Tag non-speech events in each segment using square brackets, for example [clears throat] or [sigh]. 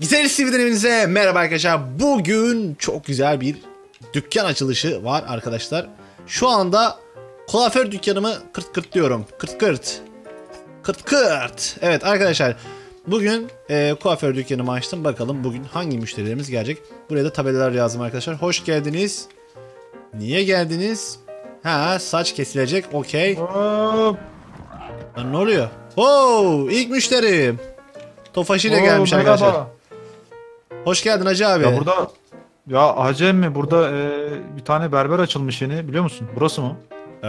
Güzel TV'den evinize merhaba arkadaşlar. Bugün çok güzel bir dükkan açılışı var arkadaşlar. Şu anda kuaför dükkanımı kırt kırt diyorum. Kırt kırt. Kırt kırt. Evet arkadaşlar. Bugün e, kuaför dükkanımı açtım. Bakalım bugün hangi müşterilerimiz gelecek. Buraya da tabelalar yazdım arkadaşlar. Hoş geldiniz. Niye geldiniz? Ha saç kesilecek. Okey. Ne oluyor? Oo ilk müşterim. Tofaş ile Oo, gelmiş merhaba. arkadaşlar. Hoş geldin Hacı abi. Ya burada ya Hacem mi? Burada e, bir tane berber açılmış yeni biliyor musun? Burası mı? Ee,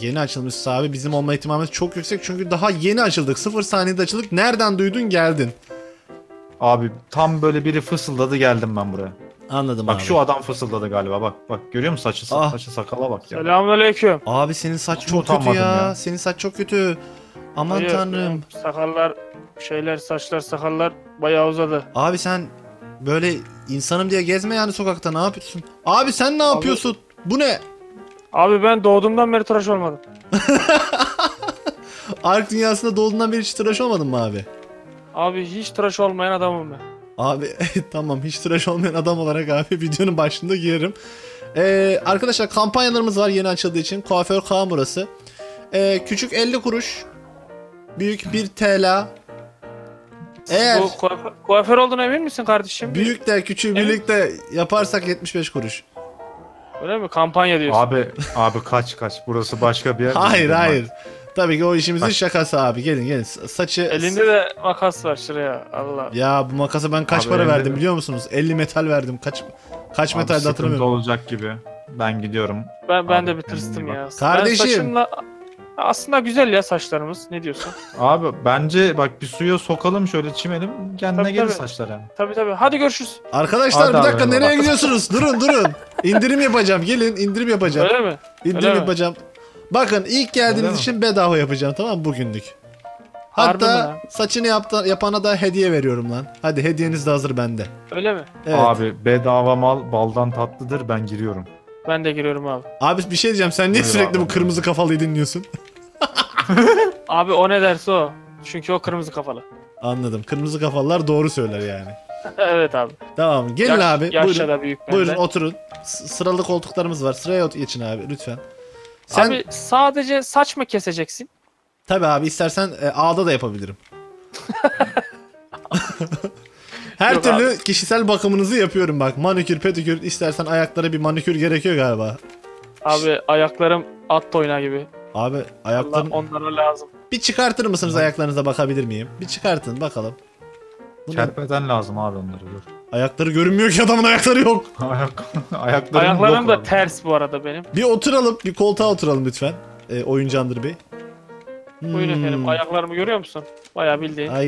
yeni açılmış abi. Bizim olma ihtimalimiz çok yüksek çünkü daha yeni açıldık. Sıfır saniyede açıldık. Nereden duydun geldin. Abi tam böyle biri fısıldadı geldim ben buraya. Anladım Bak abi. şu adam fısıldadı galiba bak. Bak görüyor musun saçı, Ah. saçı sakala bak ya. Selamünaleyküm. Abi senin saç Hiç çok kötü ya. ya. Senin saç çok kötü. Aman Hayır, tanrım. Sakallar, şeyler, saçlar, sakallar bayağı uzadı. Abi sen böyle insanım diye gezme yani sokakta ne yapıyorsun? Abi sen ne Abi- yapıyorsun? Bu ne? Abi ben doğduğumdan beri tıraş olmadım. [laughs] Ark dünyasında doğduğundan beri hiç tıraş olmadın mı abi? Abi hiç tıraş olmayan adamım ben. Abi [laughs] tamam hiç tıraş olmayan adam olarak abi videonun başında girerim. Ee, arkadaşlar kampanyalarımız var yeni açıldığı için. Kuaför Kaan burası. Ee, küçük 50 kuruş. Büyük 1 TL. Eğer Bu kuaför, kuaför olduğuna emin misin kardeşim? büyük de küçüğü birlikte yaparsak 75 kuruş. Öyle mi? Kampanya diyorsun. Abi abi kaç kaç. Burası başka bir yer. [laughs] Hayır hayır. Tabii ki o işimizin Bak. şakası abi. Gelin gelin. Sa- Saçı Elinde de makas var şuraya. Allah. Ya bu makasa ben kaç Abi para elinde verdim de- biliyor musunuz? 50 metal verdim. Kaç kaç Abi sıkıntı hatırlamıyorum. olacak gibi. Ben gidiyorum. Ben ben Abi, de bir tırstım ya. bak. Kardeşim. Ben saçımla... Aslında güzel ya saçlarımız. Ne diyorsun? Abi bence bak bir suya sokalım şöyle çimelim. Kendine Tabii, gelir tabii. saçlar yani. Tabii tabii. Hadi görüşürüz. Arkadaşlar Hadi bir abi, dakika eyvallah. nereye gidiyorsunuz? Durun durun. İndirim yapacağım. Gelin indirim yapacağım. Öyle mi? İndirim öyle mi? yapacağım. Bakın ilk geldiğiniz Öyle mi? için bedava yapacağım tamam mı bugünlük. Harbi mi Hatta lan? saçını yapta, yapana da hediye veriyorum lan. Hadi hediyeniz de hazır bende. Öyle mi? Evet. Abi. Abi bedava mal baldan tatlıdır ben giriyorum. Ben de giriyorum abi. bir şey diyeceğim. Sen niye Buyur sürekli abi. bu kırmızı kafalıyı dinliyorsun? [laughs] Abi o ne derse o. Çünkü o kırmızı kafalı. Anladım. Kırmızı kafalılar doğru söyler yani. [laughs] evet abi. Tamam. Gelin Yaş- abi. Yaşça Buyurun. da büyük. Buyurun oturun. S- sıralı koltuklarımız var. Sıraya ot- geçin abi lütfen. Sen Abi sadece saç mı keseceksin? tabii abi istersen e, ağda da yapabilirim. [laughs] Her Yok türlü kişisel bakımınızı yapıyorum bak. Manikür, pedikür, istersen ayaklara bir manikür gerekiyor galiba. Abi ayaklarım at toyna gibi. Abi Allah ayakların onlara lazım. bir çıkartır mısınız ayaklarınıza bakabilir miyim? Bir çıkartın bakalım. Bu ne? Kerpeden lazım abi onları dur. Ayakları görünmüyor ki adamın ayakları yok. [laughs] Ayak, ayaklarım Ayaklarım yok da abi. ters bu arada benim. Bir oturalım, bir koltuğa oturalım lütfen. E, oyuncu Andır Bey. Buyurun Hmm. efendim. Ayaklarımı görüyor musun? Bayağı bildiğin. Ay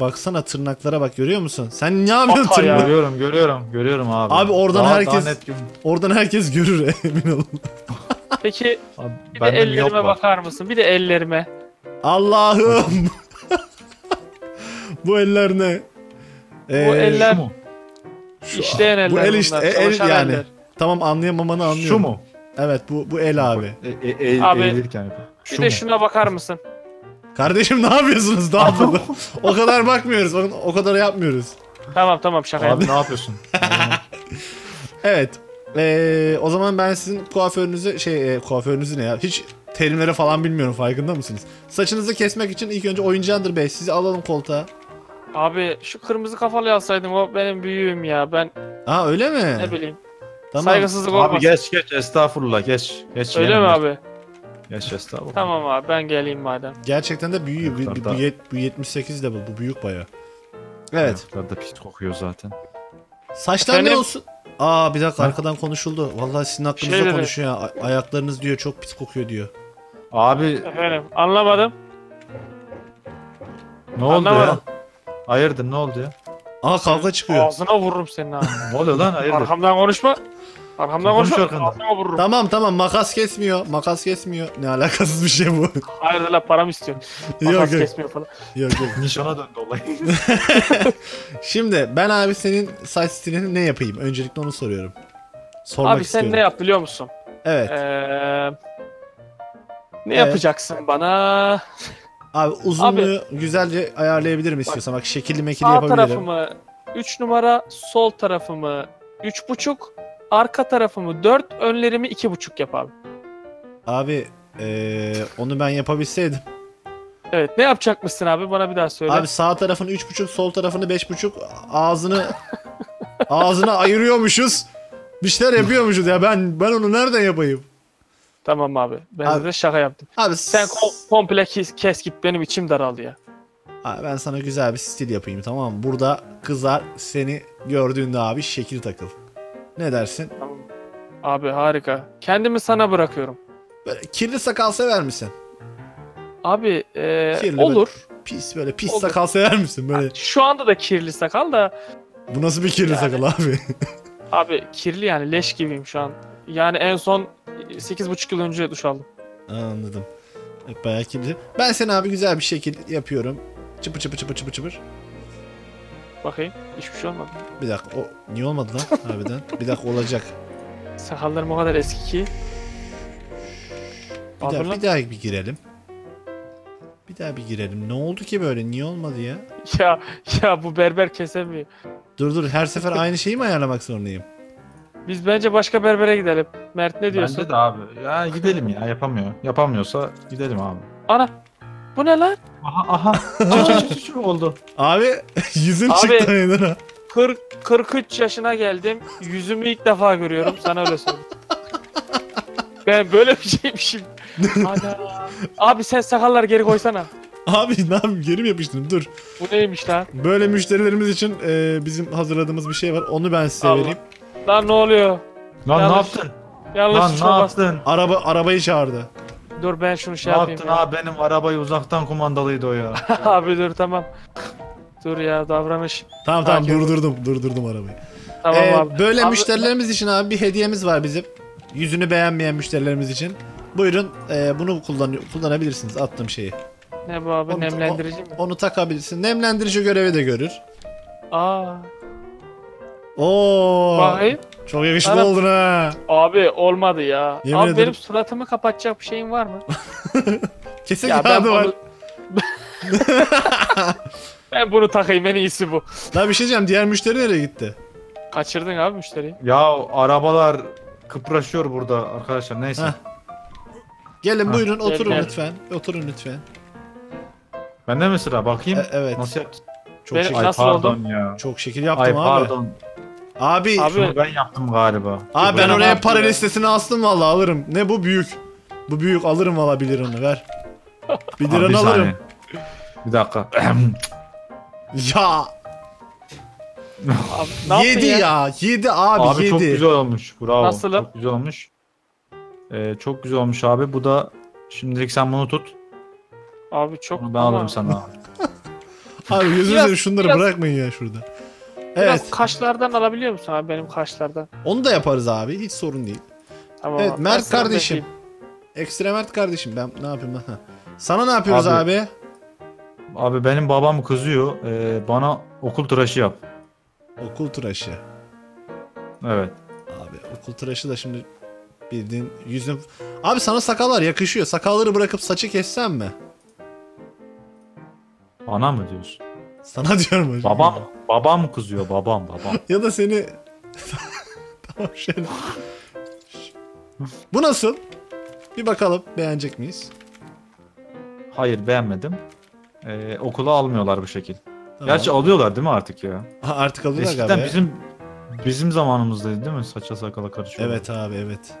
baksana tırnaklara bak görüyor musun? Sen ne yapıyorsun Ata ya. tırnak? Görüyorum görüyorum görüyorum abi. Abi oradan Daha- herkes- daha net gün- Oradan herkes görür [laughs] emin olun. [laughs] Peki Abi, bir de bende miyop ellerime var. bakar mısın? Bir de ellerime. Allah'ım. [laughs] Bu eller ne? Ee, Bu eller- Şu mu? İşleyen eller bu el bunlar. işte e- el çalışan yani. eller. Tamam anlayamamanı anlıyorum. Şu mu? Evet bu bu el abi. E, e, e, Abi, eğilirken yapıyor. Bir Şu de mu? şuna bakar mısın? Kardeşim ne yapıyorsunuz daha burada? [laughs] o kadar bakmıyoruz. O, o kadar yapmıyoruz. Tamam tamam şaka Abi yaptım. ne yapıyorsun? [laughs] Evet. Ee, o zaman ben sizin kuaförünüzü şey e, kuaförünüzü ne ya? Hiç terimleri falan bilmiyorum farkında mısınız? Saçınızı kesmek için ilk önce oyuncu Andır Bey sizi alalım koltuğa. Abi şu kırmızı kafalı alsaydın o benim büyüğüm ya. Ben Aa öyle mi? ne bileyim. Tamam. Saygısızlık abi olmasın. geç geç estağfurullah geç. Geç Öyle mi abi? Geç estağfurullah. Tamam abi ben geleyim madem. Gerçekten de büyüyor. Bu, bu, bu, yet- bu 78 level. Bu büyük baya. Evet. Ayaklar da pis kokuyor zaten. Saçlar ne Efendim? olsun? Aa bir dakika arkadan konuşuldu. Vallahi sizin hakkınızda Şey dedi. konuşuyor ya. Ay- ayaklarınız diyor çok pis kokuyor diyor. Abi Efendim anlamadım. ne oldu Anlamadım. ya? Hayırdır ne oldu ya? Aa kavga çıkıyor. Ağzına vururum senin ha. [laughs] Ne oluyor lan hayırdır? Arkamdan konuşma. Arkamdan Konuş konuşma. arkandan. Ağzına vururum. Tamam tamam makas kesmiyor. Makas kesmiyor. Ne alakasız bir şey bu. [laughs] Hayırdır la param istiyorsun. yok Makas yok. kesmiyor falan. yok yok. [laughs] Nişana döndü olay. [laughs] Şimdi ben abi senin saç stilini ne yapayım? Öncelikle onu soruyorum. Sormak Abi istiyorum. sen ne yap biliyor musun? Evet. Ee, ne Evet. yapacaksın bana? Abi uzunluğu güzelce ayarlayabilirim istiyorsan. Bak şekilli mekili Sağ yapabilirim. tarafımı 3 numara, sol tarafımı 3.5, arka tarafımı 4, önlerimi 2.5 yap abi. Abi eee, onu ben yapabilseydim. Evet ne yapacakmışsın abi bana bir daha söyle. Abi sağ tarafını 3.5 sol tarafını 5.5 ağzını ağzına ayırıyormuşuz. Bir şeyler yapıyormuşuz ya ben ben onu nereden yapayım? Tamam abi. Ben Abi- de şaka yaptım. Abi Sen ko- komple kes, kes git benim içim daraldı ya. Abi ben sana güzel bir stil yapayım tamam mı? Burada kızlar seni gördüğünde abi şekil takıl. Ne dersin? Tamam. Abi harika. Kendimi sana bırakıyorum. Böyle kirli sakal sever misin? Abi e, Kirli olur. Pis böyle pis Olur. sakal sever misin böyle? Şu anda da kirli sakal da Bu nasıl bir kirli Yani- sakal abi? [laughs] abi kirli yani leş gibiyim şu an. Yani en son 8,5 yıl önce duş aldım. Anladım. Bayağı kirli. Ben seni abi güzel bir şekil yapıyorum. Çıpır çıpır çıpır çıpır çıpır. Bakayım. Hiçbir şey olmadı. Bir dakika o niye olmadı lan harbiden? Bir dakika olacak. Sakallarım o kadar eski ki. Bir daha, lan. bir daha bir girelim. Bir daha bir girelim. Ne oldu ki böyle? Niye olmadı ya? [laughs] Ya ya bu berber kesemiyor. Dur dur her sefer aynı şeyi mi ayarlamak zorundayım? Biz bence başka berbere gidelim. Mert ne diyorsun? Bence de abi. Ya gidelim ya yapamıyor. Yapamıyorsa gidelim abi. Ana. Bu ne lan? Aha aha. Çı çı çı çı oldu. Abi [laughs] yüzün Abi- çıktı aynen ha. 40 43 yaşına geldim. Yüzümü ilk defa görüyorum. Sana öyle söyleyeyim. [laughs] ben böyle bir şeymişim. Ana. Abi sen sakalları geri koysana. Abi ne yapayım geri mi yapıştırdım dur. Bu neymiş lan? Böyle müşterilerimiz için e, bizim hazırladığımız bir şey var. Onu ben size Allah. vereyim. Lan ne oluyor? Lan ne Yanlış. yaptın? Yanlış Lan ne yaptın? Araba arabayı çağırdı. Dur ben şunu şey Ne yapayım. yaptın ya. abi benim arabayı uzaktan kumandalıydı o ya. [laughs] abi dur tamam. Dur ya davranış. Tamam tamam ol. durdurdum durdurdum arabayı. Tamam Ee, abi. böyle Abi- müşterilerimiz için abi bir hediyemiz var bizim. Yüzünü beğenmeyen müşterilerimiz için. Buyurun e, bunu kullan kullanabilirsiniz attığım şeyi. Ne bu abi Onu- nemlendirici mi? Onu takabilirsin. Nemlendirici görevi de görür. Aa. Oo. Bakayım. Çok yakışıklı Bana- oldun ha. Abi olmadı ya. Yemin abi ederim. benim suratımı kapatacak bir şeyin var mı? [laughs] Kesin ya ben kağıdı var. bunu... [laughs] ben bunu takayım en iyisi bu. Lan bir şey diyeceğim diğer müşteri nereye gitti? Kaçırdın abi müşteriyi. ya arabalar kıpraşıyor burada arkadaşlar neyse. Heh. Gelin Ha. buyurun oturun gel. lütfen. Oturun lütfen. Bende mi sıra bakayım? E, evet. Nasıl yaptın? Çok Benim- şekil, Ay Nasıl pardon ya. çok şekil Ay yaptım abi. pardon. Abi. Abi- Şunu ben yaptım galiba. Abi ben oraya para ya. listesini astım vallahi alırım. Ne bu büyük. Bu büyük alırım valla 1 liranı ver. 1 Abi, bir liranı saniye. alırım. Bir dakika. [clears throat] Ya Abi, ne yaptın 7 ya? 7 abi, Abi 7. çok güzel olmuş. Bravo. Nasılım? Çok güzel olmuş. Ee, çok güzel olmuş abi. Bu da şimdilik sen bunu tut. Abi çok Bunu ben ama alırım sana. [laughs] abi. Abi gözünü Biraz- seveyim şunları biraz- bırakmayın ya şurada. Biraz Evet. kaşlardan alabiliyor musun abi benim kaşlardan? Onu da yaparız abi. Hiç sorun değil. Tamam Evet, Mert ben kardeşim. bekleyeyim. Ekstremert kardeşim ben ne yapayım? Ha. [laughs] Sana ne yapıyoruz abi? Abi. Abi benim babam kızıyor. Ee, bana okul tıraşı yap. Okul tıraşı. Evet. Abi okul tıraşı da şimdi bildiğin yüzün... Abi sana sakallar yakışıyor. Sakalları bırakıp saçı kessen mi? Bana mı diyorsun? Sana diyorum hocam. Babam babam kızıyor babam babam. [laughs] Ya da seni... tamam şöyle. Bu nasıl? Bir bakalım beğenecek miyiz? Hayır beğenmedim. Ee, okula almıyorlar bu şekil. Tamam. Gerçi alıyorlar değil mi artık ya? Ha, artık alıyorlar Eskiden galiba. bizim bizim zamanımızdaydı değil mi? Saça sakala karışıyor. Evet abi evet.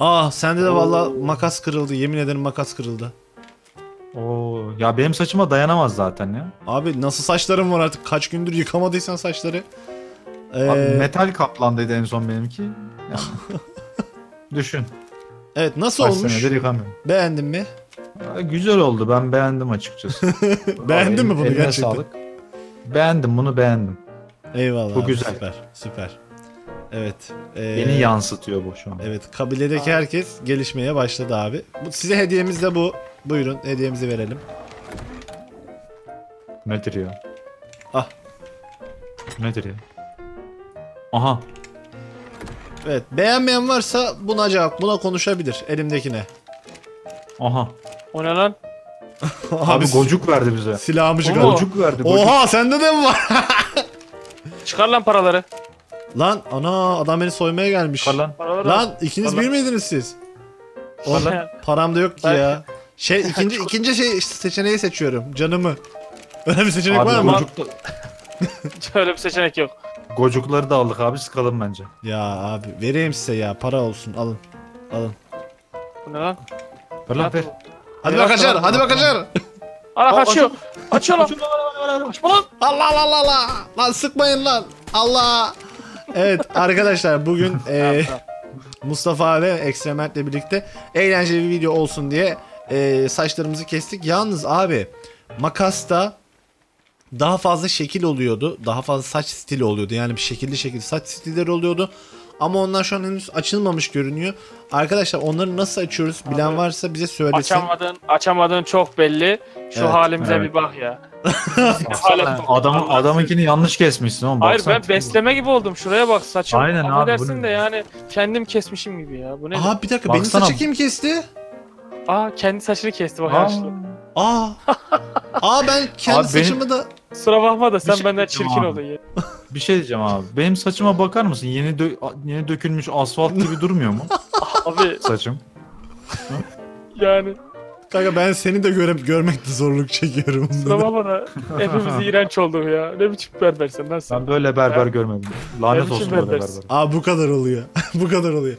Ah sende de valla makas kırıldı. Yemin ederim makas kırıldı. Oo, ya benim saçıma dayanamaz zaten ya. Abi nasıl saçların var artık? Kaç gündür yıkamadıysan saçları. Ee, Abi metal kaplandıydı en son benimki. Yani. [laughs] Düşün. evet nasıl Kaç olmuş? yıkamıyorum. Beğendin mi? Ya, Güzel oldu. Ben beğendim açıkçası. [laughs] Beğendin mi Abi, bunu eline gerçekten? Sağlık. Beğendim bunu beğendim. Eyvallah. Bu abi, güzel. Süper. Süper. Evet. ee, Beni yansıtıyor bu şu an. Evet kabiledeki herkes gelişmeye başladı abi. Bu, size hediyemiz de bu. Buyurun hediyemizi verelim. Nedir ya? Ah. Nedir ya? Aha. Evet beğenmeyen varsa buna cevap buna konuşabilir elimdekine. Aha. O ne lan? [laughs] Abi gocuk verdi bize. Silahımı çıkar. Gocuk verdi. Gocuk. Oha sende de mi var? [laughs] Çıkar lan paraları. Lan ana adam beni soymaya gelmiş. Çıkar lan. İkiniz Çıkar bir miydiniz siz? Oğlum, param da yok ki Ben- ya. Şey [laughs] ikinci ikinci şey seçeneği seçiyorum. Canımı. Öyle bir seçenek var Abi mı? gocuk da, [laughs] Öyle bir seçenek yok. gocukları da aldık abi sıkalım bence. Ya abi vereyim size ya para olsun alın. Alın. Bu ne lan? Ver lan ver. Hadi sana. hadi bak kaçar. Ana kaçıyor. Kaçıyor lan. Kaçma lan. Allah Allah Allah Allah. Lan sıkmayın lan. Allah. Evet arkadaşlar bugün [laughs] e, Mustafa ve Ekstrement'le birlikte eğlenceli bir video olsun diye e, saçlarımızı kestik. Yalnız abi makasta daha fazla şekil oluyordu. Daha fazla saç stili oluyordu. Yani bir şekilli şekilli saç stilleri oluyordu. Ama onlar şu an henüz açılmamış görünüyor. Arkadaşlar onları nasıl açıyoruz bilen Abi, varsa bize söylesin. Açamadığın, açamadığın çok belli. Şu Evet, halimize evet. bir bak ya. [laughs] Baksana, Adamın, adamınkini yanlış kesmişsin oğlum. Hayır baksana. ben besleme gibi oldum. Şuraya bak saçım. Aynen abi, bu ne? de yani kendim kesmişim gibi ya. Bu ne? Aha bir dakika benim Baksana. saçı kim kesti? Aa kendi saçını kesti bak Aa, yaşlı. Aa. [laughs] Aa ben kendi Abi benim- saçımı da Kusura bakma da sen şey benden çirkin abi. oldun ya. [laughs] bir şey diyeceğim abi. Benim saçıma bakar mısın? Yeni dö- yeni dökülmüş asfalt gibi durmuyor mu [laughs] Abi saçım? yani Kanka ben seni de göre görmekte zorluk çekiyorum. bakma da hepimiz [laughs] iğrenç olduk ya. Ne biçim berbersin lan sen. Ben böyle berber Ya. görmedim. Lanet olsun böyle berbersin? berber. Aa bu kadar oluyor. [laughs] bu kadar oluyor.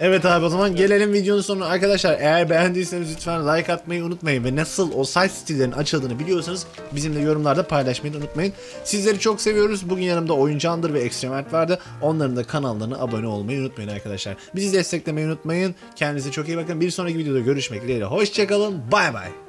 Evet abi o zaman gelelim videonun sonuna. Arkadaşlar eğer beğendiyseniz lütfen like atmayı unutmayın. Ve nasıl o site stillerin açıldığını biliyorsanız bizimle yorumlarda paylaşmayı unutmayın. Sizleri çok seviyoruz. Bugün yanımda Oyuncandır ve Extremert vardı. Onların da kanallarına abone olmayı unutmayın arkadaşlar. Bizi desteklemeyi unutmayın. Kendinize çok iyi bakın. Bir sonraki videoda görüşmek dileğiyle. Hoşçakalın. Bay bay.